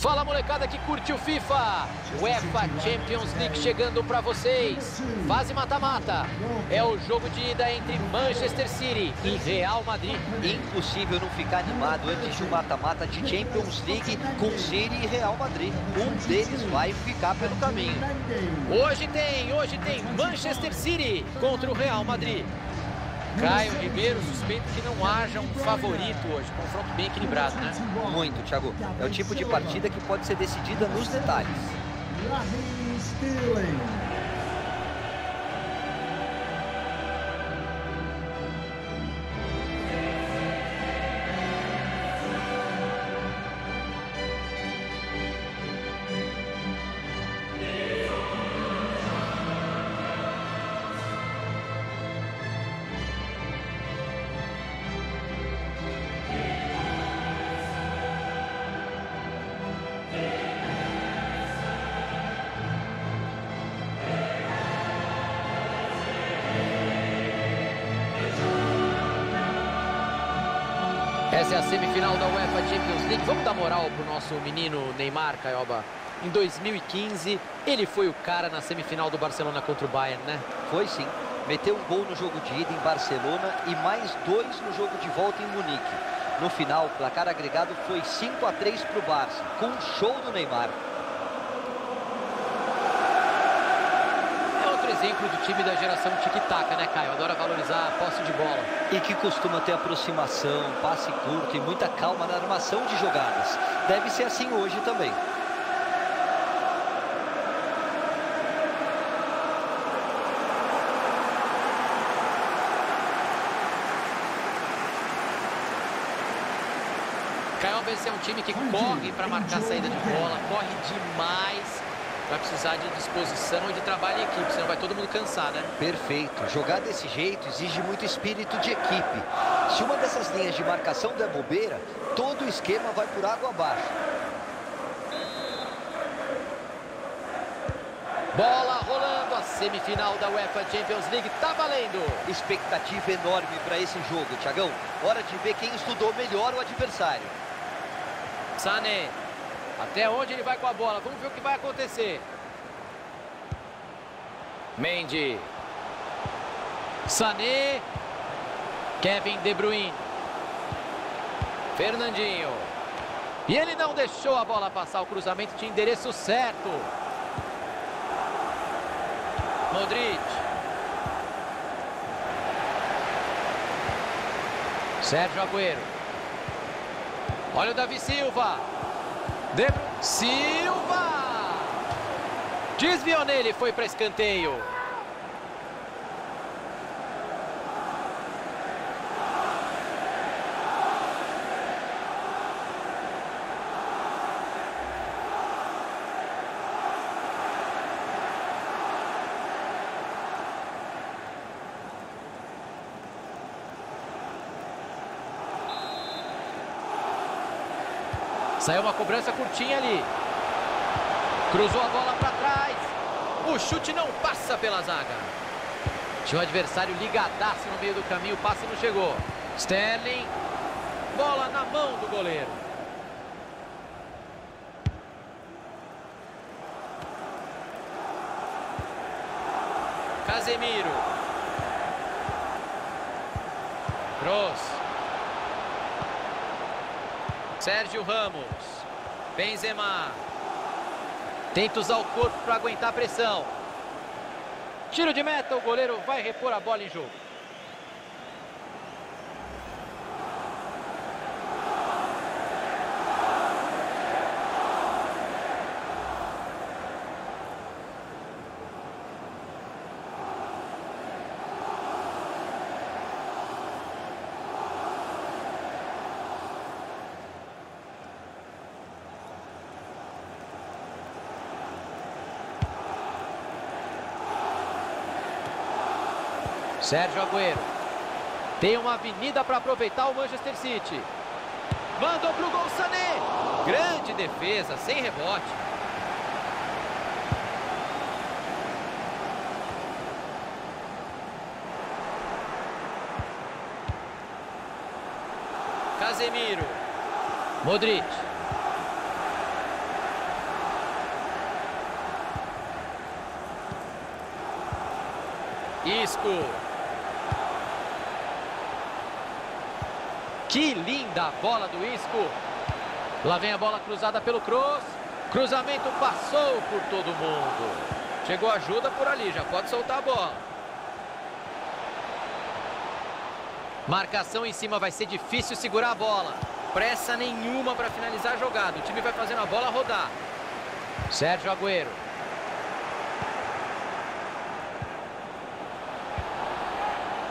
Fala molecada que curte o FIFA. UEFA Champions League chegando para vocês. Fase mata-mata. É o jogo de ida entre Manchester City e Real Madrid. Impossível não ficar animado antes de um mata-mata de Champions League com City e Real Madrid. Um deles vai ficar pelo caminho. Hoje tem, hoje tem Manchester City contra o Real Madrid. Caio Ribeiro suspeito que não haja um favorito hoje. Confronto bem equilibrado, né? Muito, Thiago. É o tipo de partida que pode ser decidida nos detalhes. É a semifinal da UEFA Champions League. Vamos dar moral pro nosso menino Neymar, Caioba. Em 2015, ele foi o cara na semifinal do Barcelona contra o Bayern, né? Foi sim. Meteu um gol no jogo de ida em Barcelona e mais dois no jogo de volta em Munique. No final, o placar agregado foi 5 a 3 para o Barça, com um show do Neymar. É outro exemplo do time da geração tic-tac, né, Caio? Adora valorizar a posse de bola. E que costuma ter aproximação, passe curto e muita calma na armação de jogadas. Deve ser assim hoje também. Caioba, esse é um time que corre para marcar a saída de bola, corre demais. Vai precisar de disposição e de trabalho em equipe, senão vai todo mundo cansar, né? Perfeito. Jogar desse jeito exige muito espírito de equipe. Se uma dessas linhas de marcação der bobeira, todo o esquema vai por água abaixo. Bola rolando, a semifinal da UEFA Champions League tá valendo. Expectativa enorme para esse jogo, Tiagão. Hora de ver quem estudou melhor o adversário. Sané. Até onde ele vai com a bola? Vamos ver o que vai acontecer. Mendy. Sané. Kevin De Bruyne. Fernandinho. E ele não deixou a bola passar. O cruzamento de endereço certo. Modric. Sérgio Agüero. Olha o Davi Silva. De... Silva! Desviou nele, foi para escanteio. Saiu uma cobrança curtinha ali. Cruzou a bola para trás. O chute não passa pela zaga. Tinha um adversário ligadaço no meio do caminho. O passe não chegou. Sterling. Bola na mão do goleiro. Casemiro. Kroos. Sérgio Ramos. Benzema. Tenta usar o corpo para aguentar a pressão. Tiro de meta, o goleiro vai repor a bola em jogo. Sérgio Agüero. Tem uma avenida para aproveitar o Manchester City. Mandou para o gol Sané. Grande defesa, sem rebote. Casemiro. Modric. Isco. Que linda bola do Isco. Lá vem a bola cruzada pelo Cruz. Cruzamento passou por todo mundo. Chegou ajuda por ali, já pode soltar a bola. Marcação em cima, vai ser difícil segurar a bola. Pressa nenhuma para finalizar a jogada. O time vai fazendo a bola rodar. Sérgio Agüero.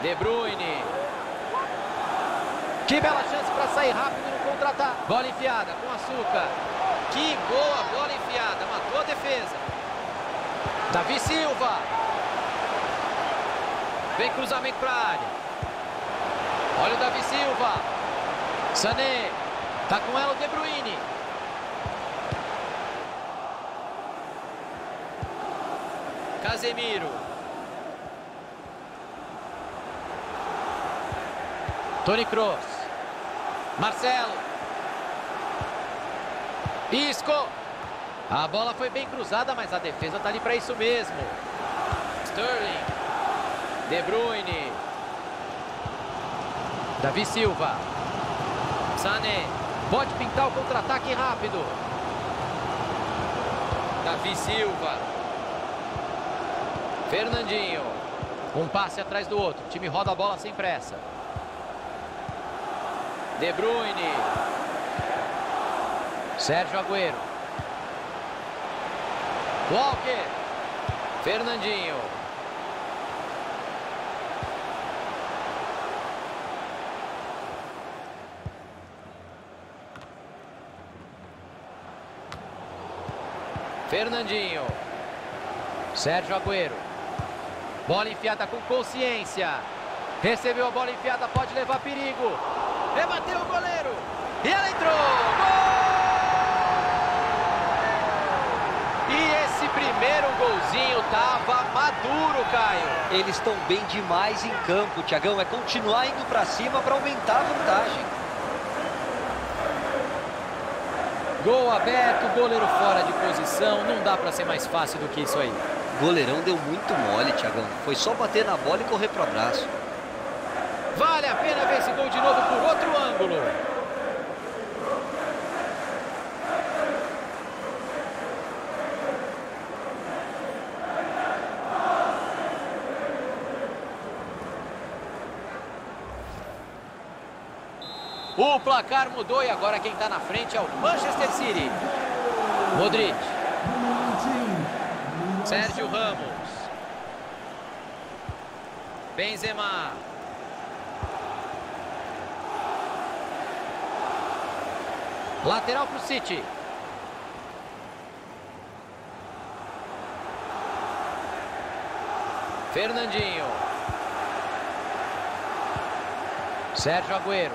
De Bruyne. Que bela chance para sair rápido no contra-ataque. Bola enfiada com açúcar. Que boa bola enfiada. Matou a defesa. Davi Silva. Vem cruzamento para a área. Olha o Davi Silva. Sané. Tá com ela o De Bruyne. Casemiro. Tony Kroos. Marcelo. Isco. A bola foi bem cruzada, mas a defesa está ali para isso mesmo. Sterling. De Bruyne. Davi Silva. Sané. Pode pintar o contra-ataque rápido. Davi Silva. Fernandinho. Um passe atrás do outro. O time roda a bola sem pressa. De Bruyne. Sérgio Agüero. Walker. Fernandinho. Fernandinho. Sérgio Agüero. Bola enfiada com consciência. Recebeu a bola enfiada, pode levar perigo. Rebateu o goleiro. E ela entrou. Gol! E esse primeiro golzinho tava maduro, Caio. Eles estão bem demais em campo, Tiagão. É continuar indo para cima para aumentar a vantagem. Gol aberto, goleiro fora de posição. Não dá para ser mais fácil do que isso aí. Goleirão deu muito mole, Tiagão. Foi só bater na bola e correr pro abraço. Vale a pena ver esse gol de novo por outro ângulo. O placar mudou e agora quem está na frente é o Manchester City. Modric. Sérgio Ramos. Benzema. Lateral para o City. Fernandinho. Sérgio Agüero.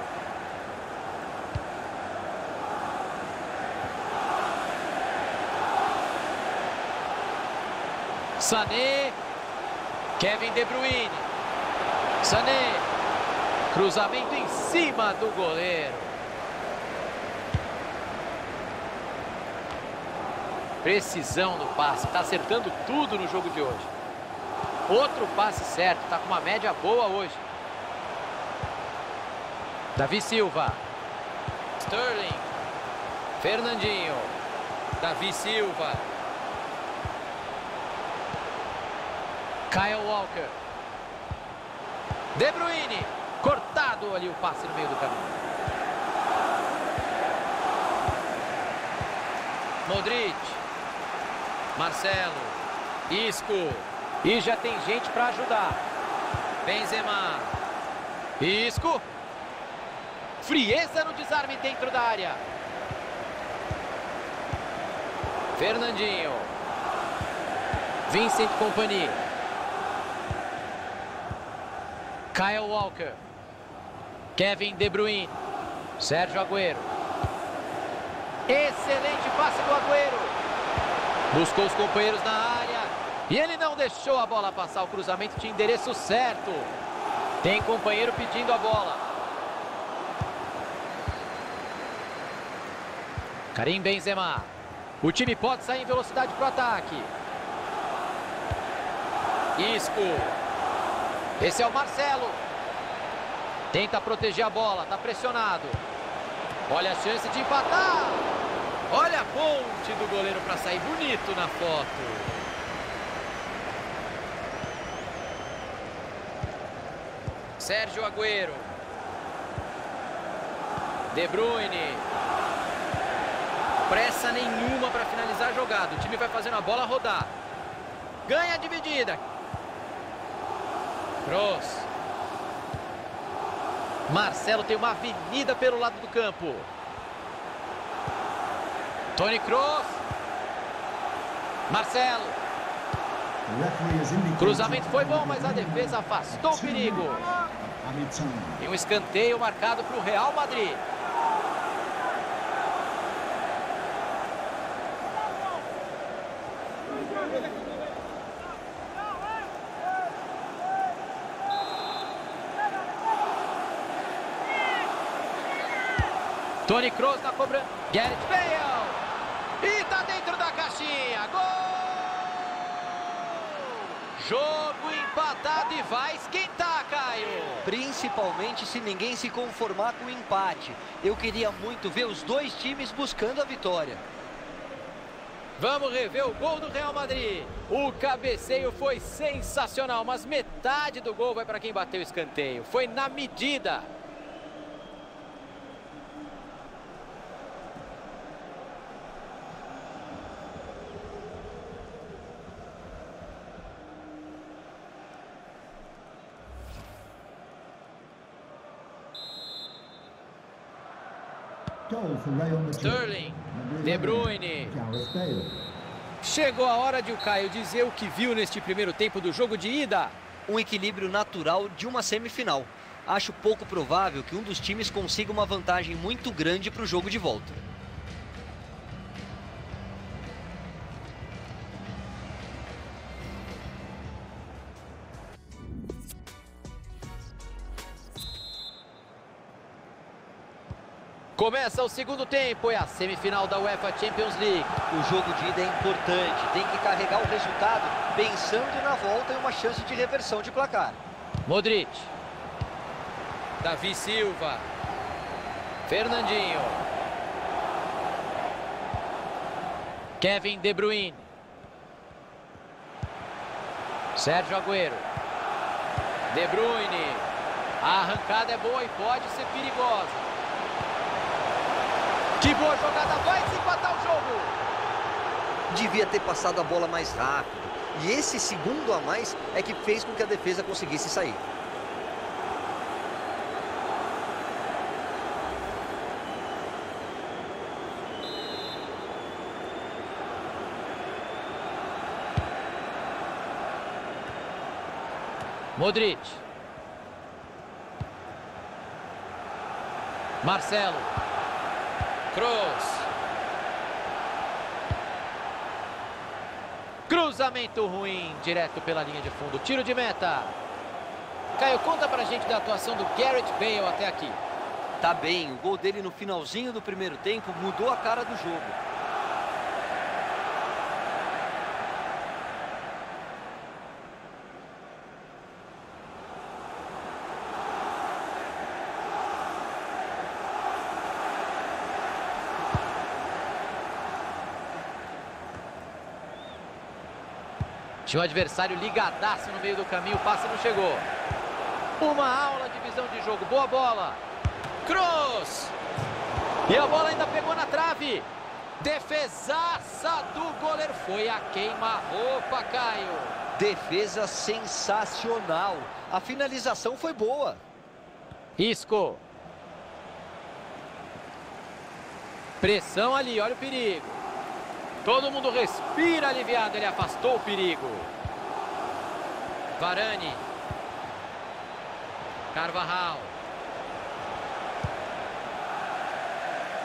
Sané. Kevin De Bruyne. Sané. Cruzamento em cima do goleiro. Precisão no passe. Está acertando tudo no jogo de hoje. Outro passe certo. Está com uma média boa hoje. Davi Silva. Sterling. Fernandinho. Davi Silva. Kyle Walker. De Bruyne. Cortado ali o passe no meio do caminho. Modric. Marcelo. Isco. E já tem gente para ajudar. Benzema. Isco. Frieza no desarme dentro da área. Fernandinho. Vincent Company. Kyle Walker. Kevin De Bruyne. Sérgio Agüero. Excelente passe do Agüero. Buscou os companheiros na área. E ele não deixou a bola passar. O cruzamento tinha endereço certo. Tem companheiro pedindo a bola. Karim Benzema. O time pode sair em velocidade para o ataque. Isco. Esse é o Marcelo. Tenta proteger a bola, tá pressionado. Olha a chance de empatar. Olha a ponte do goleiro para sair bonito na foto. Sérgio Agüero. De Bruyne. Pressa nenhuma para finalizar a jogada. O time vai fazendo a bola rodar. Ganha a dividida. Cross. Marcelo tem uma avenida pelo lado do campo. Tony Kroos. Marcelo. Cruzamento foi bom, mas a defesa afastou o perigo. E um escanteio marcado para o Real Madrid. Tony Kroos na cobrança. Gareth Bale. E tá dentro da caixinha. Gol! Jogo empatado e vai esquentar, Caio. Principalmente se ninguém se conformar com o empate. Eu queria muito ver os dois times buscando a vitória. Vamos rever o gol do Real Madrid. O cabeceio foi sensacional, mas metade do gol vai para quem bateu o escanteio. Foi na medida. Sterling, De Bruyne. Chegou a hora de o Caio dizer o que viu neste primeiro tempo do jogo de ida. Um equilíbrio natural de uma semifinal. Acho pouco provável que um dos times consiga uma vantagem muito grande para o jogo de volta. Começa o segundo tempo, é a semifinal da UEFA Champions League. O jogo de ida é importante, tem que carregar o resultado pensando na volta e uma chance de reversão de placar. Modric. Davi Silva. Fernandinho. Kevin De Bruyne. Sérgio Agüero. De Bruyne. A arrancada é boa e pode ser perigosa. Que boa jogada, vai se empatar o jogo. Devia ter passado a bola mais rápido. E esse segundo a mais é que fez com que a defesa conseguisse sair. Modric. Marcelo. Cruz. Cruzamento ruim, direto pela linha de fundo. Tiro de meta. Caio, conta pra gente da atuação do Garrett Bale até aqui. Tá bem, o gol dele no finalzinho do primeiro tempo mudou a cara do jogo. Tinha o adversário ligadaço no meio do caminho, o passe não chegou. Uma aula de visão de jogo, boa bola. Cruz! E a bola ainda pegou na trave. Defesaça do goleiro. Foi a queima-roupa, Caio. Defesa sensacional. A finalização foi boa. Isco. Pressão ali, olha o perigo. Todo mundo respira aliviado, ele afastou o perigo. Varane. Carvajal.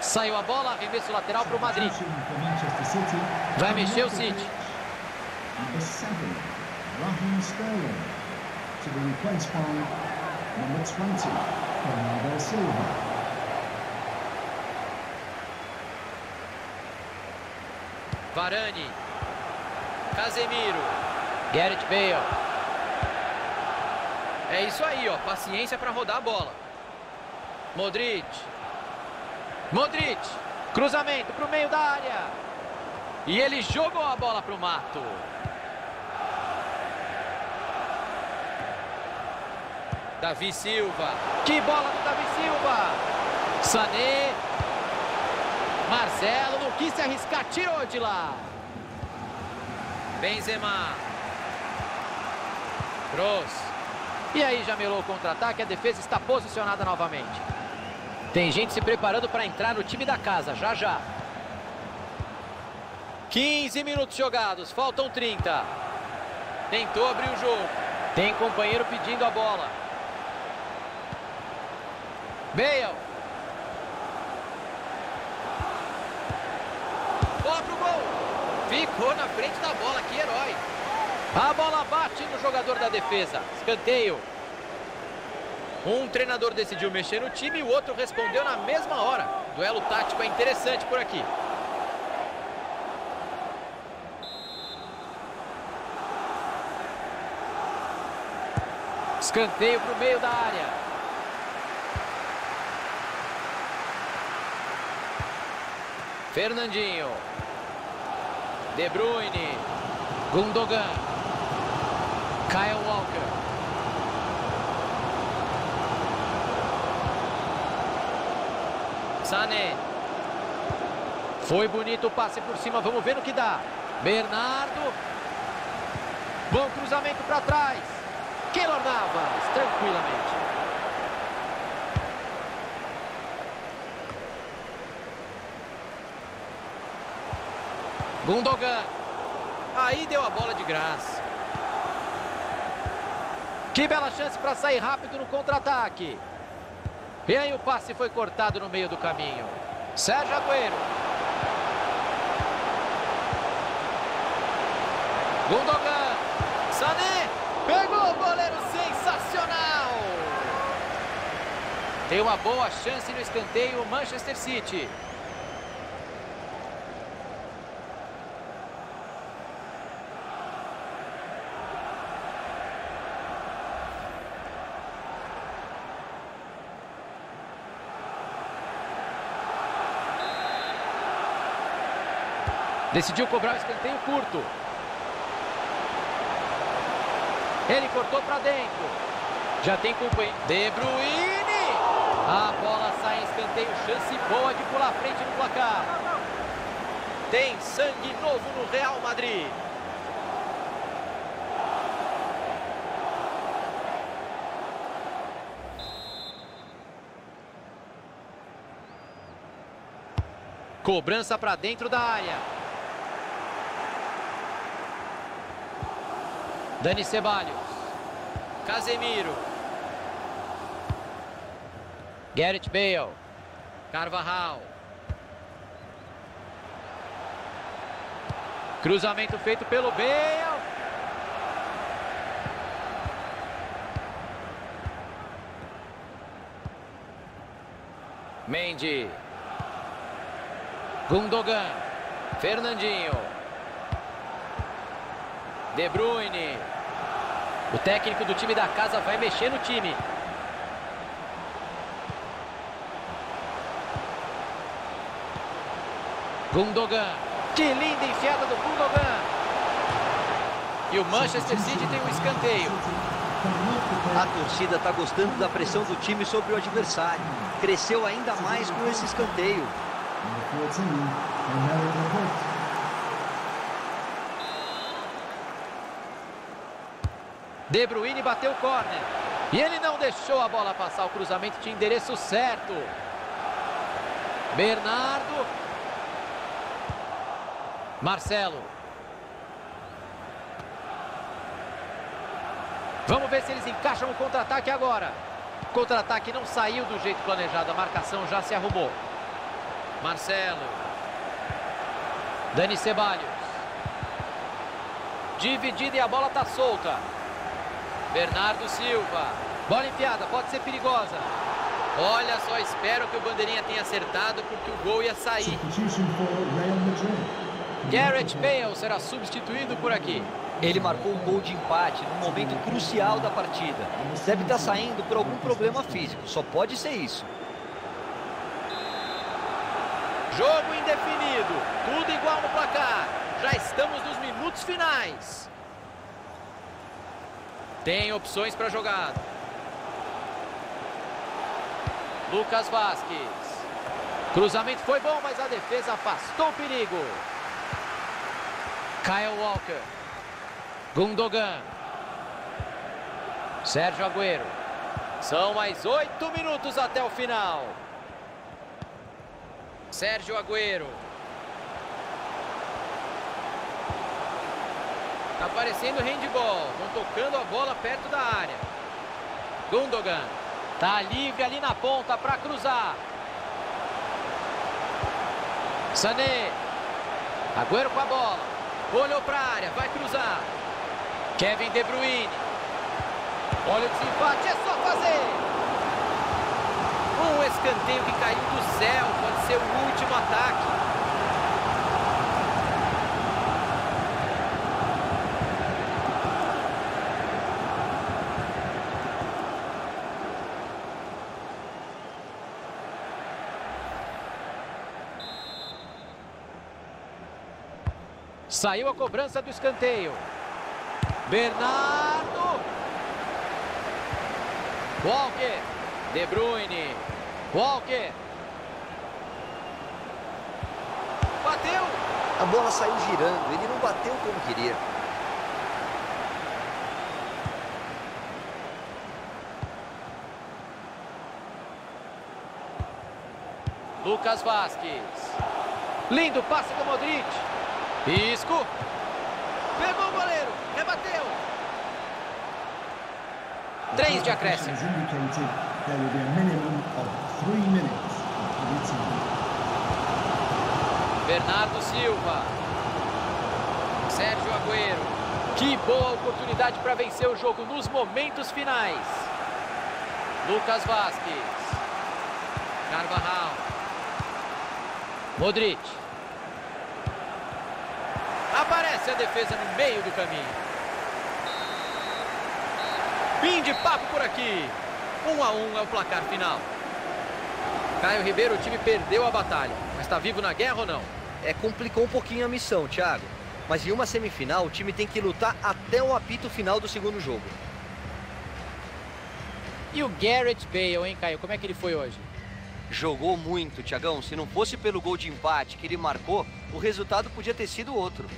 Saiu a bola, arremesso lateral para o Madrid. Vai mexer o City. To number 20, Bernardo Silva. Varane. Casemiro. Gareth Bale. É isso aí, ó. Paciência para rodar a bola. Modric. Modric. Cruzamento para o meio da área. E ele jogou a bola para o mato. Davi Silva. Que bola do Davi Silva. Sané. Marcelo não quis se arriscar, tirou de lá. Benzema. Kroos. E aí já melou o contra-ataque, a defesa está posicionada novamente. Tem gente se preparando para entrar no time da casa, já já. 15 minutos jogados, faltam 30. Tentou abrir o jogo. Tem companheiro pedindo a bola. Bale. Bola pro gol. Ficou na frente da bola, que herói. A bola bate no jogador da defesa. Escanteio. Um treinador decidiu mexer no time e o outro respondeu na mesma hora. Duelo tático é interessante por aqui. Escanteio para o meio da área. Fernandinho. De Bruyne. Gundogan. Kyle Walker. Sané. Foi bonito o passe por cima, vamos ver no que dá. Bernardo. Bom cruzamento para trás. Keylor Navas, tranquilamente. Gundogan. Aí deu a bola de graça. Que bela chance para sair rápido no contra-ataque. E aí o passe foi cortado no meio do caminho. Sérgio Agüero. Gundogan. Sané. Pegou o goleiro sensacional. Tem uma boa chance no escanteio Manchester City. Decidiu cobrar o escanteio curto. Ele cortou para dentro. Já tem companheiro. De Bruyne. A bola sai em escanteio. Chance boa de pular frente no placar. Tem sangue novo no Real Madrid. Cobrança para dentro da área. Dani Ceballos. Casemiro. Garrett Bale. Carvajal. Cruzamento feito pelo Bale. Mendy. Gundogan. Fernandinho. De Bruyne. O técnico do time da casa vai mexer no time. Gundogan. Que linda enfiada do Gundogan. E o Manchester City tem um escanteio. A torcida está gostando da pressão do time sobre o adversário. Cresceu ainda mais com esse escanteio. De Bruyne bateu o córner. E ele não deixou a bola passar. O cruzamento tinha endereço certo. Bernardo. Marcelo. Vamos ver se eles encaixam o contra-ataque agora. Contra-ataque não saiu do jeito planejado. A marcação já se arrumou. Marcelo. Dani Ceballos. Dividida e a bola está solta. Bernardo Silva. Bola enfiada, pode ser perigosa. Olha só, espero que o bandeirinha tenha acertado porque o gol ia sair. Garrett Bale será substituído por aqui. Ele marcou um gol de empate num momento crucial da partida. Deve estar saindo por algum problema físico, só pode ser isso. Jogo indefinido, tudo igual no placar. Já estamos nos minutos finais. Tem opções para jogada. Lucas Vasquez. Cruzamento foi bom, mas a defesa afastou o perigo. Kyle Walker. Gundogan. Sérgio Agüero. São mais oito minutos até o final. Sérgio Agüero. Tá parecendo handball. Vão tocando a bola perto da área. Gundogan. Tá livre ali na ponta para cruzar. Sané. Agüero com a bola. Olhou para a área, vai cruzar. Kevin De Bruyne. Olha o desempate, é só fazer. Um escanteio que caiu do céu, pode ser o último ataque. Saiu a cobrança do escanteio. Bernardo. Walker. De Bruyne. Walker. Bateu. A bola saiu girando, ele não bateu como queria. Lucas Vasquez. Lindo passe do Modric. Isco. Pegou o goleiro. Rebateu. Três de acréscimo. Bernardo Silva. Sérgio Agüero. Que boa oportunidade para vencer o jogo nos momentos finais. Lucas Vasquez. Carvajal. Modric. Aparece a defesa no meio do caminho. Fim de papo por aqui. Um a um é o placar final. Caio Ribeiro, o time perdeu a batalha. Mas está vivo na guerra ou não? É, complicou um pouquinho a missão, Thiago. Mas em uma semifinal, o time tem que lutar até o apito final do segundo jogo. E o Garrett Bale, hein, Caio? Como é que ele foi hoje? Jogou muito, Thiagão. Se não fosse pelo gol de empate que ele marcou, o resultado podia ter sido outro.